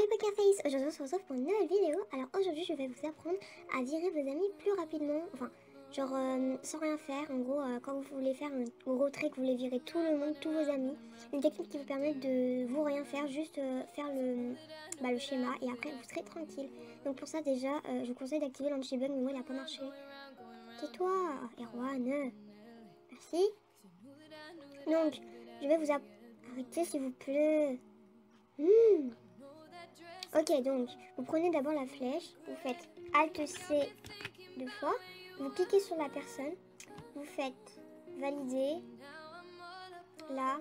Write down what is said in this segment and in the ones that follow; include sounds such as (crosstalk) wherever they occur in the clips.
les Poker Face, aujourd'hui on se retrouve pour une nouvelle vidéo. Alors aujourd'hui je vais vous apprendre à virer vos amis plus rapidement, enfin genre euh, sans rien faire. En gros euh, quand vous voulez faire un gros trick, vous voulez virer tout le monde, tous vos amis. Une technique qui vous permet de vous rien faire, juste euh, faire le, bah, le schéma et après vous serez tranquille. Donc pour ça déjà je vous conseille d'activer l'anti-bug mais moi il n'a pas marché. Tais-toi Erwan Merci. Donc je vais vous arrêter s'il vous plaît. Hmm. Ok, donc vous prenez d'abord la flèche, vous faites Alt C deux fois, vous cliquez sur la personne, vous faites valider, là,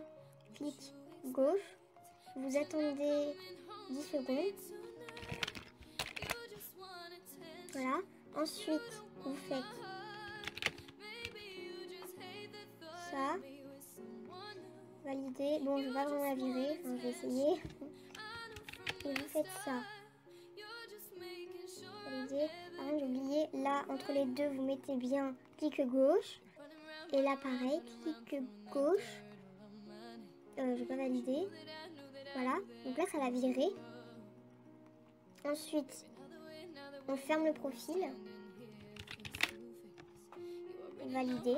clic gauche, vous attendez 10 secondes. Voilà. Ensuite, vous faites ça. Valider. Bon, je vais pas vraiment la virer. Enfin, je vais essayer (laughs) vous faites ça. Avant j'ai oublié, là entre les deux vous mettez bien clic gauche. Et là pareil, clic gauche. Euh, je vais pas valider. Voilà, donc là ça va virer. Ensuite, on ferme le profil. Valider.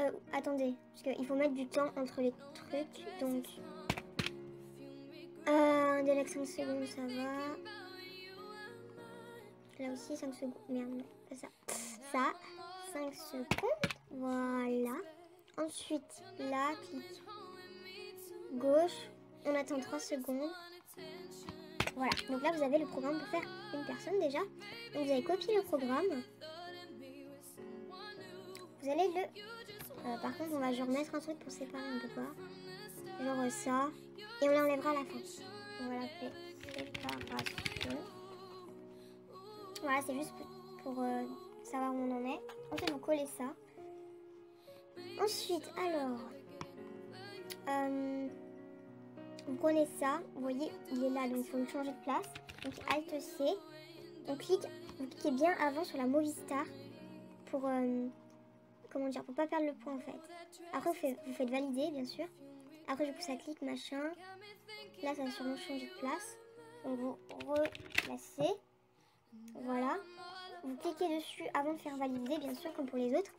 Euh, attendez, parce qu'il faut mettre du temps entre les trucs, donc un délai 5 secondes, ça va. Là aussi 5 secondes. Merde, pas ça. Ça, 5 secondes. Voilà. Ensuite, là, clic gauche. On attend 3 secondes. Voilà. Donc là, vous avez le programme pour faire une personne déjà. Donc vous allez copier le programme. Vous allez le... Euh, par contre, on va genre mettre un truc pour séparer un peu quoi. Genre ça. Et on l'enlèvera à la fin. Fait séparation. Voilà, c'est juste pour euh, savoir où on en est. Ensuite, vous collez ça. Ensuite, alors, euh, vous prenez ça. Vous voyez, il est là, donc il faut le changer de place. Donc, Alt C. On clique, vous cliquez bien avant sur la Movistar pour, comment dire, pour pas perdre le point en fait. Après, vous faites, vous faites valider, bien sûr. Après, je pousse à clic, machin. Là, ça va sûrement changer de place. Donc, vous replacez. Voilà. Vous cliquez dessus avant de faire valider, bien sûr, comme pour les autres.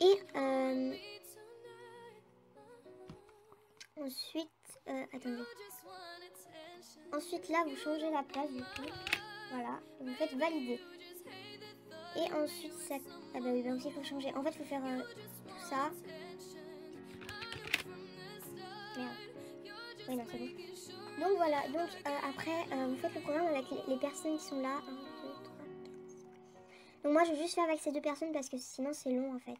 Et euh, ensuite, euh, attendez. Ensuite, là, vous changez la place du coup. Voilà. Vous faites valider. Et ensuite, ça... Ah bah oui, aussi, il faut changer. En fait, il faut faire euh, tout ça. Merde. Oui, non, c'est bon. Donc voilà, donc euh, après, euh, vous faites le programme avec les, personnes qui sont là. 1, 2, 3, 4, Donc moi, je vais juste faire avec ces deux personnes parce que sinon, c'est long en fait.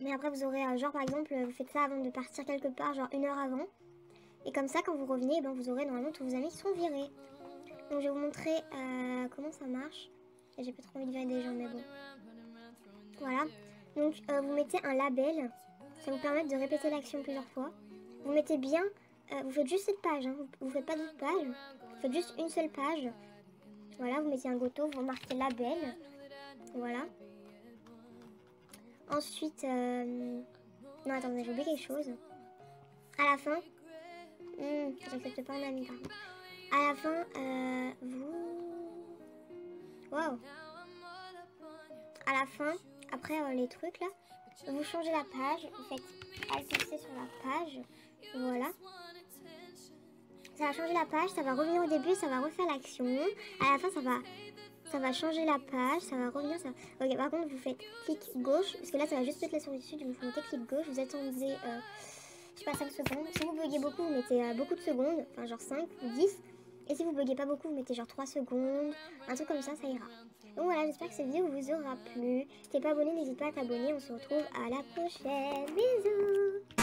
Mais après, vous aurez, genre par exemple, vous faites ça avant de partir quelque part, genre une heure avant. Et comme ça, quand vous revenez, ben, vous aurez normalement tous vos amis qui sont virés. Donc je vais vous montrer comment ça marche. J'ai pas trop envie de virer des gens, mais bon. Voilà. Donc vous mettez un label. Ça vous permet de répéter l'action plusieurs fois. Vous mettez bien, euh, vous faites juste cette page, hein. vous faites pas d'autres pages, vous faites juste une seule page. Voilà, vous mettez un goto, vous marquez label. Voilà. Ensuite, euh... non attendez, j'ai oublié quelque chose. À la fin, hmm, j'accepte pas un ami. À la fin, euh, vous... À la fin, après euh, les trucs là, vous changez la page, vous faites Alt sur la page, voilà. Ça va changer la page, ça va revenir au début, ça va refaire l'action. À la fin, ça va, ça va changer la page, ça va revenir. Ça... Ok, par contre, vous faites clic gauche, parce que là, ça va juste mettre la souris dessus. Donc, vous mettez clic gauche, vous attendez, euh, je sais pas, 5 secondes. Si vous buguez beaucoup, vous mettez euh, beaucoup de secondes, enfin, genre 5 ou 10. Et si vous buguez pas beaucoup, vous mettez genre 3 secondes, un truc comme ça, ça ira. Donc voilà, j'espère que cette vidéo vous aura plu. Si t'es pas abonné, n'hésite pas à t'abonner. On se retrouve à la prochaine. Bisous